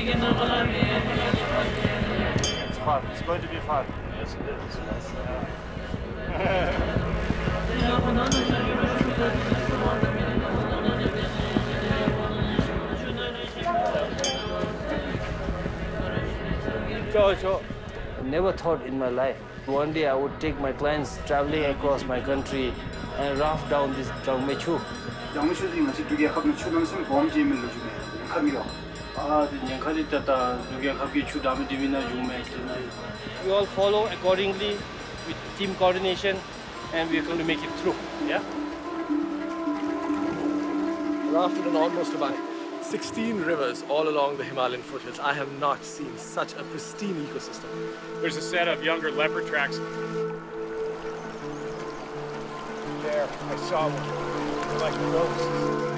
It's fun. It's going to be fun. Yes, it is. Yes, I never thought in my life one day I would take my clients traveling across my country and raft down this Dongmechu. Dongmechu is a city. We all follow accordingly with team coordination and we're going to make it through. Yeah? Rafted on almost about 16 rivers all along the Himalayan foothills. I have not seen such a pristine ecosystem. There's a set of younger leopard tracks. There, I saw one. They're like ghosts. roses.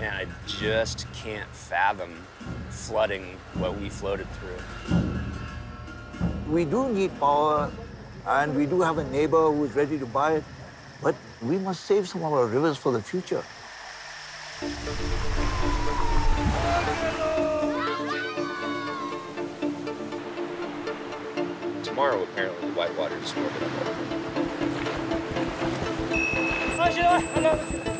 and I just can't fathom flooding what we floated through. We do need power, and we do have a neighbor who is ready to buy it, but we must save some of our rivers for the future. Tomorrow, apparently, the whitewater is more than a